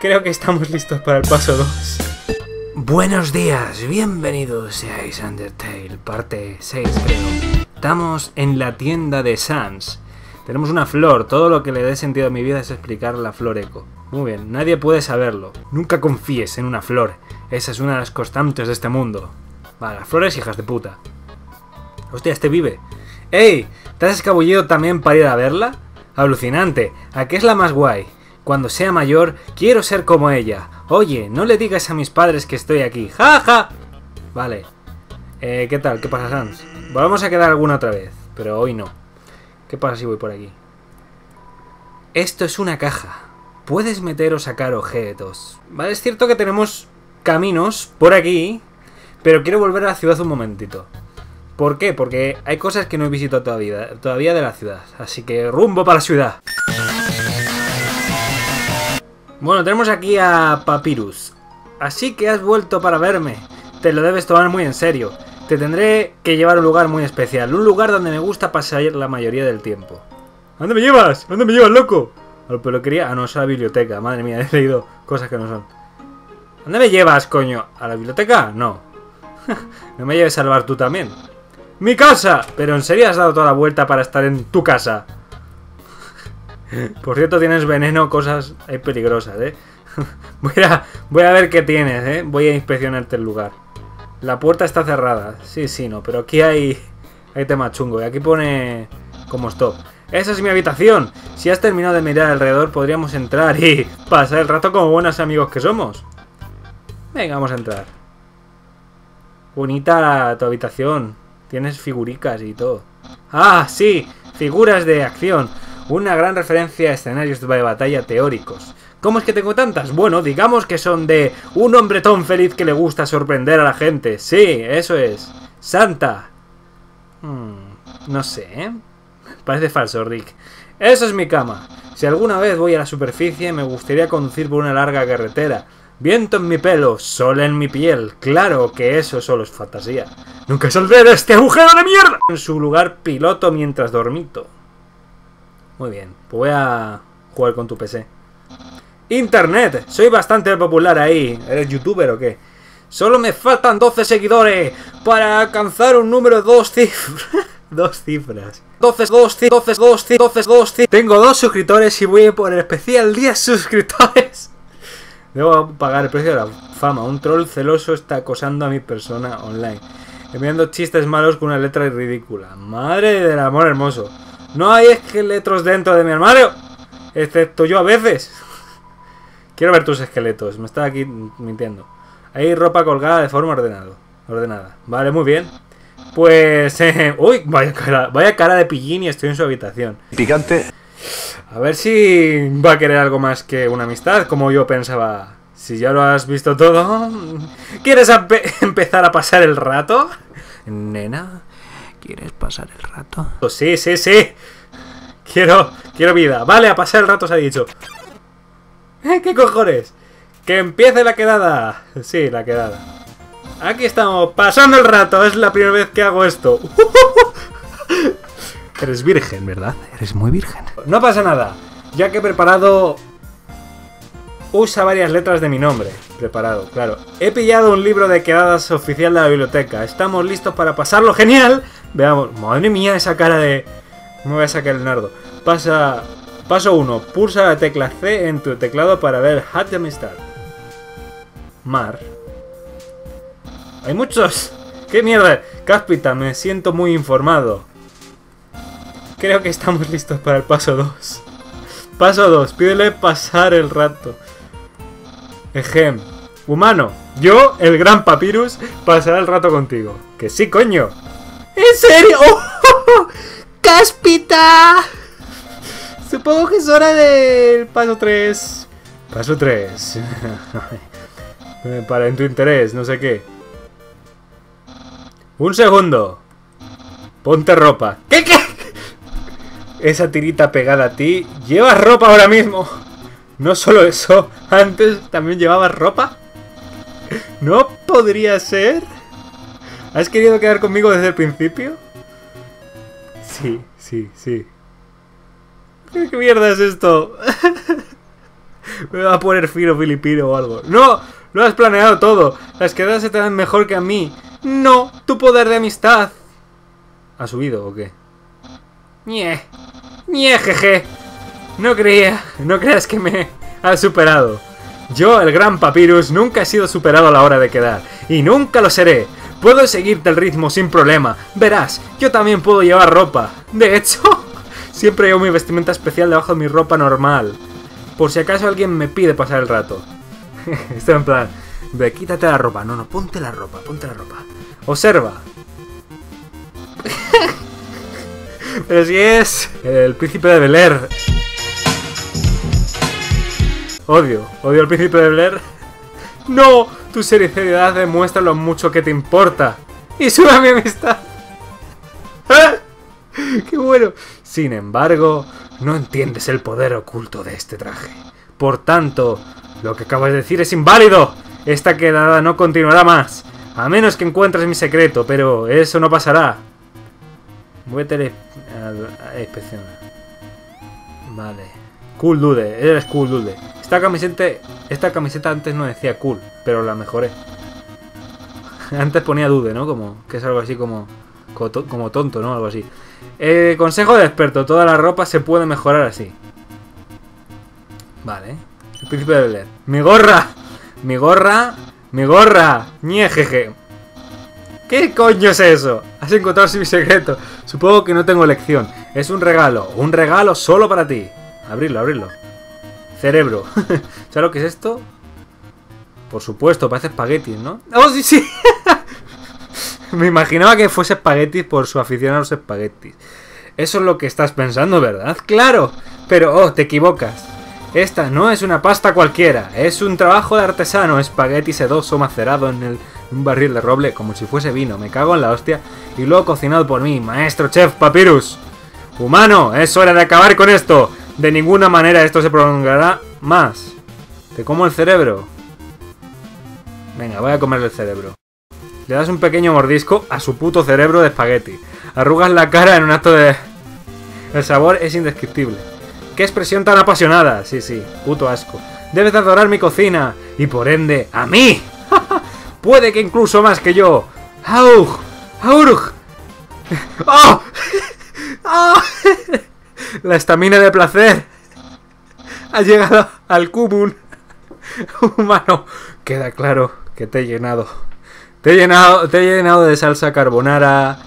Creo que estamos listos para el paso 2. Buenos días, bienvenidos seáis Undertale, parte 6 creo. Estamos en la tienda de Sans. Tenemos una flor, todo lo que le dé sentido a mi vida es explicar la flor eco. Muy bien, nadie puede saberlo. Nunca confíes en una flor. Esa es una de las constantes de este mundo. Vale, las flores hijas de puta. Hostia, este vive. ¡Ey! ¿Te has escabullido también para ir a verla? Alucinante. ¿A qué es la más guay? Cuando sea mayor, quiero ser como ella. Oye, no le digas a mis padres que estoy aquí. ¡Ja, ja! Vale. Eh, ¿qué tal? ¿Qué pasa, Sans? Vamos a quedar alguna otra vez, pero hoy no. ¿Qué pasa si voy por aquí? Esto es una caja. Puedes meter o sacar objetos. Vale, es cierto que tenemos caminos por aquí, pero quiero volver a la ciudad un momentito. ¿Por qué? Porque hay cosas que no he visitado todavía, todavía de la ciudad. Así que rumbo para la ciudad. Bueno, tenemos aquí a Papyrus. Así que has vuelto para verme. Te lo debes tomar muy en serio. Te tendré que llevar a un lugar muy especial. Un lugar donde me gusta pasar la mayoría del tiempo. ¿A dónde me llevas? ¿A dónde me llevas, loco? A la peluquería. Ah, no, es a la biblioteca. Madre mía, he leído cosas que no son. ¿A dónde me llevas, coño? ¿A la biblioteca? No. no me lleves a salvar tú también. ¡Mi casa! Pero en serio has dado toda la vuelta para estar en tu casa. Por cierto, tienes veneno, cosas peligrosas, ¿eh? voy, a, voy a ver qué tienes, ¿eh? Voy a inspeccionarte el lugar. La puerta está cerrada. Sí, sí, no, pero aquí hay, hay tema chungo. Y aquí pone como stop. Esa es mi habitación. Si has terminado de mirar alrededor, podríamos entrar y pasar el rato como buenos amigos que somos. Venga, vamos a entrar. Bonita tu habitación. Tienes figuricas y todo. Ah, sí, figuras de acción. Una gran referencia a escenarios de batalla teóricos. ¿Cómo es que tengo tantas? Bueno, digamos que son de un hombretón feliz que le gusta sorprender a la gente. Sí, eso es. Santa. Hmm, no sé, ¿eh? Parece falso, Rick. Eso es mi cama. Si alguna vez voy a la superficie, me gustaría conducir por una larga carretera. Viento en mi pelo, sol en mi piel. Claro que eso solo es fantasía. Nunca saldré de este agujero de mierda. En su lugar piloto mientras dormito. Muy bien, pues voy a jugar con tu PC. Internet, soy bastante popular ahí. ¿Eres youtuber o qué? Solo me faltan 12 seguidores para alcanzar un número de dos cifras. dos cifras. 12, 12, 12, 12, 12, 12. Tengo dos suscriptores y voy a poner especial 10 suscriptores. Debo pagar el precio de la fama. Un troll celoso está acosando a mi persona online. Enviando chistes malos con una letra ridícula. Madre del amor hermoso. No hay esqueletos dentro de mi armario. Excepto yo a veces. Quiero ver tus esqueletos. Me está aquí mintiendo. Hay ropa colgada de forma ordenado, ordenada. Vale, muy bien. Pues... Eh, uy, vaya cara, vaya cara de pillín y estoy en su habitación. Picante. A ver si va a querer algo más que una amistad, como yo pensaba. Si ya lo has visto todo... ¿Quieres empezar a pasar el rato? Nena, ¿quieres pasar el rato? Sí, sí, sí. Quiero, quiero vida. Vale, a pasar el rato se ha dicho. ¿Qué cojones? ¡Que empiece la quedada! Sí, la quedada. Aquí estamos, pasando el rato. Es la primera vez que hago esto. Eres virgen, ¿verdad? Eres muy virgen. No pasa nada, ya que he preparado... Usa varias letras de mi nombre. Preparado, claro. He pillado un libro de quedadas oficial de la biblioteca. Estamos listos para pasarlo genial. Veamos. Madre mía, esa cara de... Me voy a sacar el nardo. Pasa... Paso 1. Pulsa la tecla C en tu teclado para ver Hat de Amistad. Mar. Hay muchos. ¡Qué mierda! Cáspita, me siento muy informado. Creo que estamos listos para el paso 2. Paso 2. Pídele pasar el rato. Ejem. Humano. Yo, el gran papyrus, pasaré el rato contigo. Que sí, coño. ¿En serio? ¡Oh! ¡Cáspita! Supongo que es hora del paso 3. Paso 3. Para en tu interés, no sé qué. Un segundo. Ponte ropa. ¿Qué, qué? Esa tirita pegada a ti. ¿Llevas ropa ahora mismo? No solo eso, antes también llevabas ropa. ¿No podría ser? ¿Has querido quedar conmigo desde el principio? Sí, sí, sí. ¿Qué mierda es esto? Me va a poner filo filipino o algo. ¡No! Lo has planeado todo. Las quedadas se te dan mejor que a mí. ¡No! ¡Tu poder de amistad! ¿Ha subido o qué? ¡Nie! ¡Nie, jeje! No creía, no creas que me ha superado. Yo, el gran Papyrus, nunca he sido superado a la hora de quedar. Y nunca lo seré. Puedo seguirte el ritmo sin problema. Verás, yo también puedo llevar ropa. De hecho, siempre llevo mi vestimenta especial debajo de mi ropa normal. Por si acaso alguien me pide pasar el rato. Estoy en plan, ve, quítate la ropa. No, no, ponte la ropa, ponte la ropa. Observa. Pero si es el príncipe de Bel Air. Odio, odio al príncipe de Blair. ¡No! Tu sinceridad demuestra lo mucho que te importa. Y sube mi amistad. ¡Ah! ¡Qué bueno! Sin embargo, no entiendes el poder oculto de este traje. Por tanto, lo que acabas de decir es inválido. Esta quedada no continuará más. A menos que encuentres mi secreto, pero eso no pasará. Voy a tener a inspeccionar. Vale. Cool Dude, eres Cool Dude. Esta camiseta, esta camiseta antes no decía cool, pero la mejoré. antes ponía dude, ¿no? Como que es algo así como como tonto, ¿no? Algo así. Eh, consejo de experto, toda la ropa se puede mejorar así. Vale. El príncipe de Belén. Mi gorra. Mi gorra. Mi gorra. Ñejeje. ¿Qué coño es eso? Has encontrado mi secreto. Supongo que no tengo elección. Es un regalo. Un regalo solo para ti. Abrirlo, abrirlo. Cerebro. ¿Sabes lo que es esto? Por supuesto, parece espaguetis, ¿no? ¡Oh, sí, sí! Me imaginaba que fuese espaguetis por su afición a los espaguetis. Eso es lo que estás pensando, ¿verdad? ¡Claro! Pero, oh, te equivocas. Esta no es una pasta cualquiera, es un trabajo de artesano, espagueti sedoso macerado en el, un barril de roble como si fuese vino, me cago en la hostia, y luego cocinado por mí, maestro chef Papyrus. Humano, es hora de acabar con esto. De ninguna manera esto se prolongará más. Te como el cerebro. Venga, voy a comerle el cerebro. Le das un pequeño mordisco a su puto cerebro de espagueti. Arrugas la cara en un acto de... El sabor es indescriptible. ¡Qué expresión tan apasionada! Sí, sí, puto asco. Debes de adorar mi cocina y por ende a mí. Puede que incluso más que yo. ¡Aug! ¡Aurug! ¡Oh! ¡Oh! La estamina de placer ha llegado al cúmulo humano. Queda claro que te he llenado. Te he llenado, te he llenado de salsa carbonara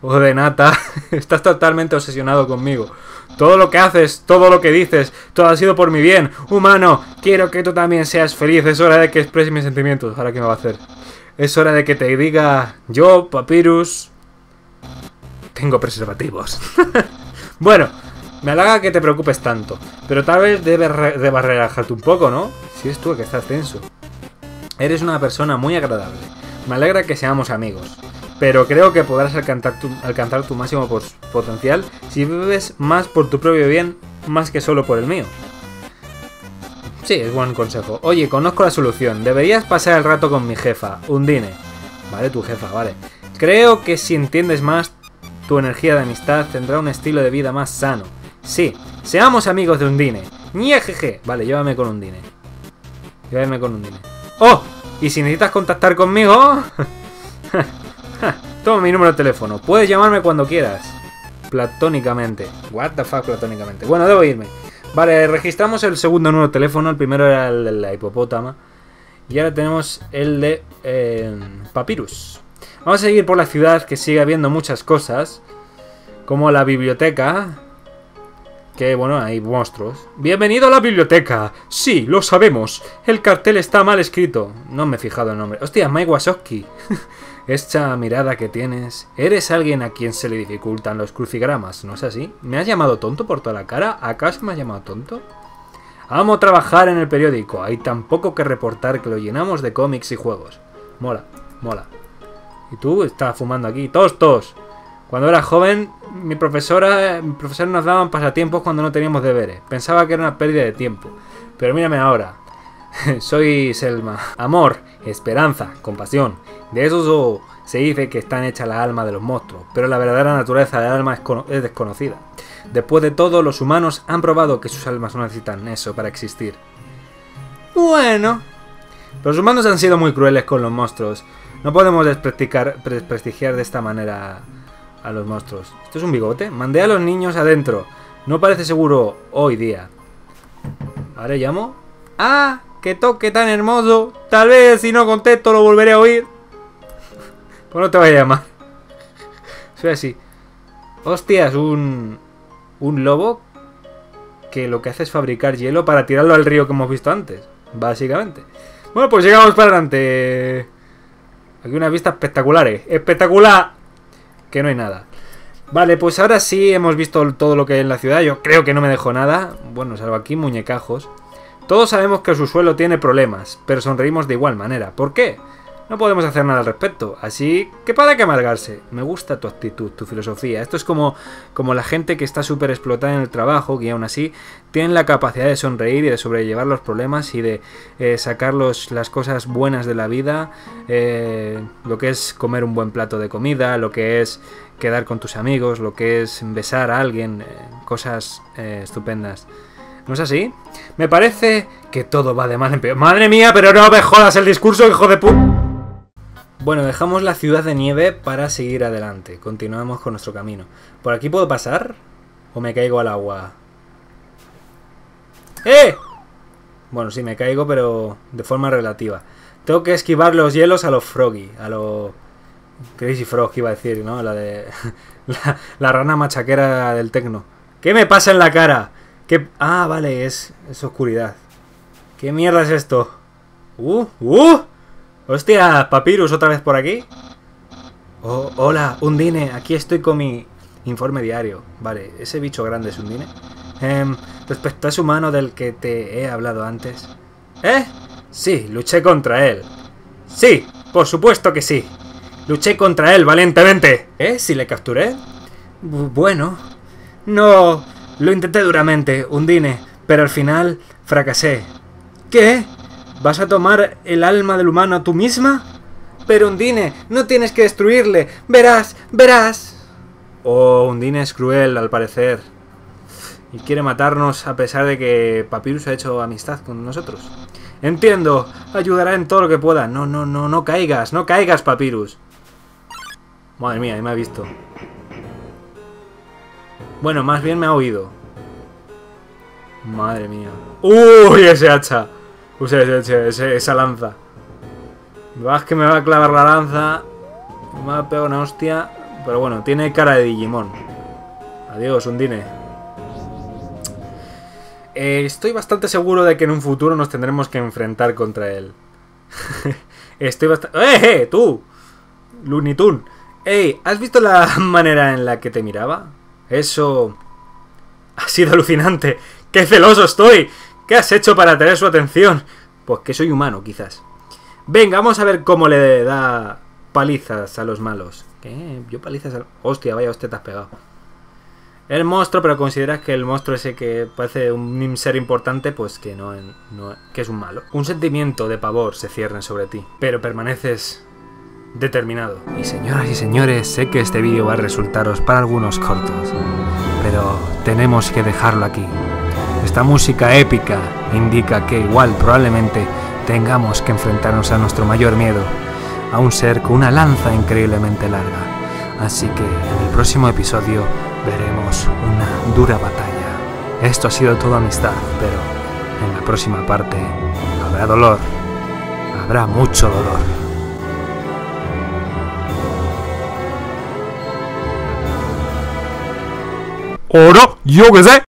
o de nata. Estás totalmente obsesionado conmigo. Todo lo que haces, todo lo que dices, todo ha sido por mi bien. Humano, quiero que tú también seas feliz. Es hora de que exprese mis sentimientos. Ahora qué me va a hacer. Es hora de que te diga, yo, Papyrus, tengo preservativos. bueno, me halaga que te preocupes tanto, pero tal vez debes, relajarte un poco, ¿no? Si es tú que estás tenso. Eres una persona muy agradable. Me alegra que seamos amigos. Pero creo que podrás alcanzar tu, alcanzar tu máximo potencial si vives más por tu propio bien, más que solo por el mío. Sí, es buen consejo. Oye, conozco la solución. Deberías pasar el rato con mi jefa, Undine. Vale, tu jefa, vale. Creo que si entiendes más tu energía de amistad, tendrá un estilo de vida más sano. Sí, seamos amigos de Undine. jeje. Vale, llévame con Undine. Llévame con Undine. ¡Oh! Y si necesitas contactar conmigo... Toma mi número de teléfono. Puedes llamarme cuando quieras. Platónicamente. What the fuck platónicamente. Bueno, debo irme. Vale, registramos el segundo número de teléfono. El primero era el de la hipopótama. Y ahora tenemos el de eh, Papyrus. Vamos a seguir por la ciudad que sigue habiendo muchas cosas. Como la biblioteca. Que bueno, hay monstruos. Bienvenido a la biblioteca. Sí, lo sabemos. El cartel está mal escrito. No me he fijado el nombre. Hostia, Mike Wasowski. Esta mirada que tienes. Eres alguien a quien se le dificultan los crucigramas, ¿no es así? ¿Me has llamado tonto por toda la cara? ¿Acaso me has llamado tonto? Amo trabajar en el periódico. Hay tan poco que reportar que lo llenamos de cómics y juegos. Mola, mola. Y tú estás fumando aquí. Tostos. Cuando era joven, mi profesora, mi nos daban pasatiempos cuando no teníamos deberes. Pensaba que era una pérdida de tiempo. Pero mírame ahora. Soy Selma. Amor, esperanza, compasión. De eso se dice que están hechas las almas de los monstruos, pero la verdadera naturaleza del alma es, desconocida. Después de todo, los humanos han probado que sus almas no necesitan eso para existir. Bueno. Los humanos han sido muy crueles con los monstruos. No podemos desprestigiar de esta manera a los monstruos. ¿Esto es un bigote? Mandé a los niños adentro. No parece seguro hoy día. Vale, llamo. ¡Ah! ¡Qué toque tan hermoso! Tal vez si no contesto lo volveré a oír. Pues no te voy a llamar. Soy así. Hostias, un... Un lobo que lo que hace es fabricar hielo para tirarlo al río que hemos visto antes. Básicamente. Bueno, pues llegamos para adelante. Aquí unas vistas espectaculares. ¡Espectacular! Que no hay nada. Vale, pues ahora sí hemos visto todo lo que hay en la ciudad. Yo creo que no me dejo nada. Bueno, salvo aquí muñecajos. Todos sabemos que su suelo tiene problemas, pero sonreímos de igual manera. ¿Por qué? No podemos hacer nada al respecto, así que para que amargarse. Me gusta tu actitud, tu filosofía. Esto es como, como la gente que está súper explotada en el trabajo, y aún así tienen la capacidad de sonreír y de sobrellevar los problemas y de eh, sacar las cosas buenas de la vida, eh, lo que es comer un buen plato de comida, lo que es quedar con tus amigos, lo que es besar a alguien, eh, cosas estupendas. ¿No es así? Me parece que todo va de mal en peor. ¡Madre mía! Pero no me jodas el discurso, hijo de puta. Bueno, dejamos la ciudad de nieve para seguir adelante. Continuamos con nuestro camino. ¿Por aquí puedo pasar? ¿O me caigo al agua? ¡Eh! Bueno, sí, me caigo, pero de forma relativa. Tengo que esquivar los hielos a los Froggy, a los... Crazy Frog iba a decir, ¿no? La de... la, rana machaquera del tecno. ¿Qué me pasa en la cara? ¿Qué... Ah, vale, es, es oscuridad. ¿Qué mierda es esto? ¡Uh! ¡Uh! Hostia, Papyrus otra vez por aquí. Oh, hola, Undine, aquí estoy con mi informe diario. Vale, ese bicho grande es Undine. Eh, respecto a ese humano del que te he hablado antes. ¿Eh? Sí, luché contra él. Sí, por supuesto que sí. Luché contra él valientemente. ¿Eh? ¿Si le capturé? bueno. No, lo intenté duramente, Undine, pero al final fracasé. ¿Qué? ¿Vas a tomar el alma del humano tú misma? Pero Undine, no tienes que destruirle. Verás, verás. Oh, Undine es cruel, al parecer. Y quiere matarnos a pesar de que Papyrus ha hecho amistad con nosotros. Entiendo, ayudará en todo lo que pueda. No, no, no, no caigas, no caigas, Papyrus. Madre mía, me ha visto. Bueno, más bien me ha oído. Madre mía. ¡Uy, ese hacha! Use esa lanza. Vas que me va a clavar la lanza. Me va a pegar una hostia. Pero bueno, tiene cara de Digimon. Adiós, Undine. Eh, estoy bastante seguro de que en un futuro nos tendremos que enfrentar contra él. estoy bastante... ¡Eh, eh! ¡Tú! Looney Tunes. ¡Ey! ¿Has visto la manera en la que te miraba? Eso... Ha sido alucinante. ¡Qué celoso estoy! ¿Qué has hecho para tener su atención? Pues que soy humano, quizás. Venga, vamos a ver cómo le da palizas a los malos. ¿Qué? ¿Yo palizas al...? Hostia, vaya hostia te has pegado. El monstruo, pero consideras que el monstruo ese que parece un ser importante, pues que no, no, que es un malo. Un sentimiento de pavor se cierne sobre ti, pero permaneces determinado. Y señoras y señores, sé que este vídeo va a resultaros para algunos cortos, pero tenemos que dejarlo aquí. Esta música épica indica que igual probablemente tengamos que enfrentarnos a nuestro mayor miedo, a un ser con una lanza increíblemente larga. Así que en el próximo episodio veremos una dura batalla. Esto ha sido todo amistad, pero en la próxima parte habrá dolor, habrá mucho dolor. ¿Oro? Yo qué sé.